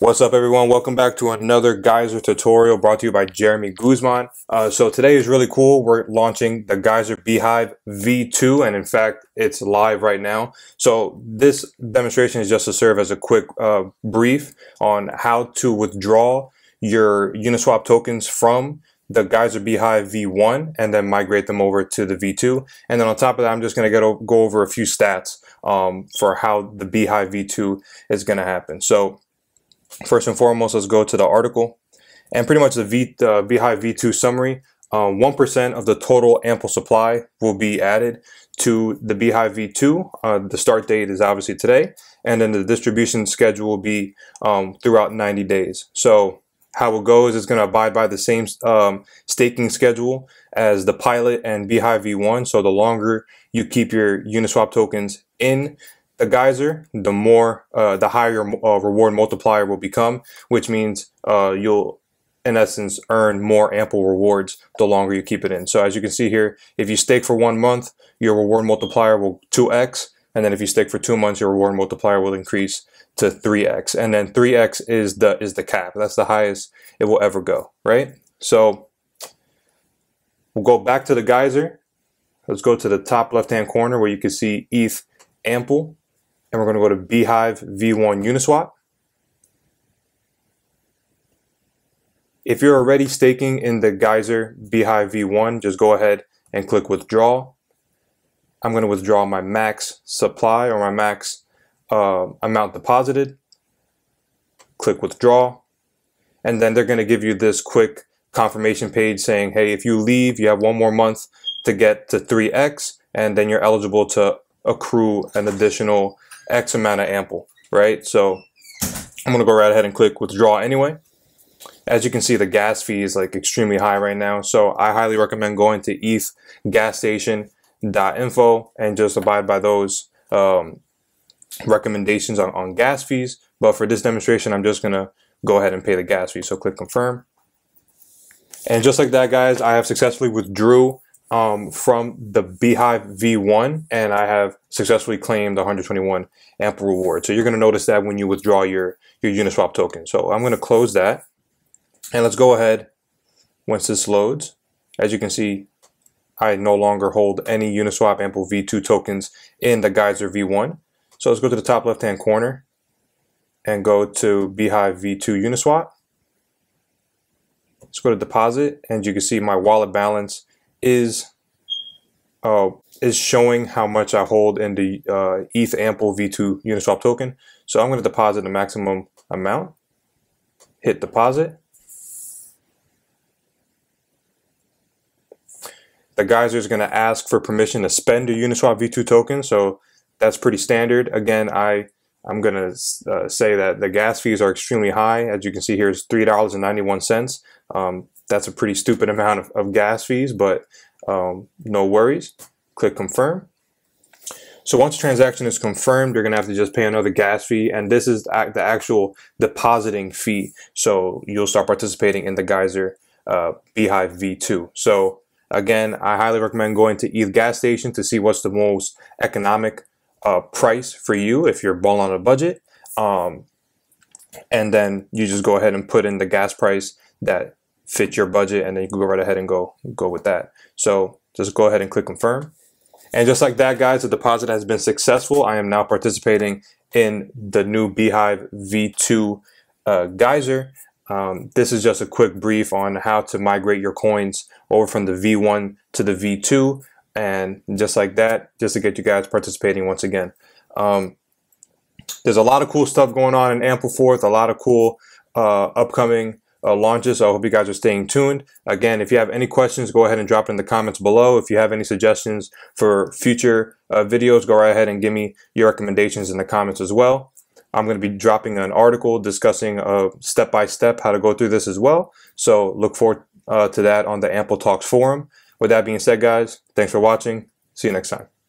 What's up everyone? Welcome back to another Geyser tutorial brought to you by Jeremy Guzman. Uh, so today is really cool. We're launching the Geyser Beehive V2 and in fact it's live right now. So this demonstration is just to serve as a quick uh, brief on how to withdraw your Uniswap tokens from the Geyser Beehive V1 and then migrate them over to the V2. And then on top of that, I'm just going to go over a few stats um, for how the Beehive V2 is going to happen. So First and foremost, let's go to the article. And pretty much the v, uh, Beehive V2 summary, 1% um, of the total ample supply will be added to the Beehive V2. Uh, the start date is obviously today, and then the distribution schedule will be um, throughout 90 days. So how it goes is going to abide by the same um, staking schedule as the pilot and Beehive V1. So the longer you keep your Uniswap tokens in the geyser, the more, uh, the higher uh, reward multiplier will become, which means uh, you'll, in essence, earn more ample rewards the longer you keep it in. So as you can see here, if you stake for one month, your reward multiplier will 2x, and then if you stake for two months, your reward multiplier will increase to 3x, and then 3x is the is the cap. That's the highest it will ever go, right? So we'll go back to the geyser. Let's go to the top left-hand corner where you can see ETH ample and we're going to go to Beehive V1 Uniswap. If you're already staking in the Geyser Beehive V1, just go ahead and click withdraw. I'm going to withdraw my max supply or my max uh, amount deposited. Click withdraw. And then they're going to give you this quick confirmation page saying, hey, if you leave, you have one more month to get to 3x, and then you're eligible to accrue an additional X amount of ample, right? So I'm gonna go right ahead and click withdraw anyway. As you can see, the gas fee is like extremely high right now. So I highly recommend going to ethgasstation.info and just abide by those um, recommendations on, on gas fees. But for this demonstration, I'm just gonna go ahead and pay the gas fee. So click confirm. And just like that, guys, I have successfully withdrew um, from the Beehive V1 and I have successfully claimed 121 ample reward. So you're going to notice that when you withdraw your, your Uniswap token. So I'm going to close that and let's go ahead once this loads. As you can see, I no longer hold any Uniswap Ample V2 tokens in the Geyser V1. So let's go to the top left hand corner and go to Beehive V2 Uniswap. Let's go to deposit and you can see my wallet balance is uh, is showing how much I hold in the uh, ETH Ample V2 Uniswap token. So I'm going to deposit the maximum amount, hit deposit. The geyser is going to ask for permission to spend your Uniswap V2 token. So that's pretty standard. Again, I, I'm going to uh, say that the gas fees are extremely high. As you can see here, it's $3.91. Um, that's a pretty stupid amount of, of gas fees, but um, no worries. Click confirm. So once the transaction is confirmed, you're going to have to just pay another gas fee. And this is the actual depositing fee. So you'll start participating in the Geyser uh, Beehive V2. So again, I highly recommend going to ETH gas station to see what's the most economic uh, price for you if you're balling on a budget. Um, and then you just go ahead and put in the gas price that fit your budget and then you can go right ahead and go go with that. So just go ahead and click confirm. And just like that, guys, the deposit has been successful. I am now participating in the new Beehive V2 uh, Geyser. Um, this is just a quick brief on how to migrate your coins over from the V1 to the V2. And just like that, just to get you guys participating once again. Um, there's a lot of cool stuff going on in Ampleforth, a lot of cool uh, upcoming uh, launches. I hope you guys are staying tuned. Again, if you have any questions, go ahead and drop it in the comments below. If you have any suggestions for future uh, videos, go right ahead and give me your recommendations in the comments as well. I'm going to be dropping an article discussing uh, step by step how to go through this as well. So look forward uh, to that on the Ample Talks forum. With that being said, guys, thanks for watching. See you next time.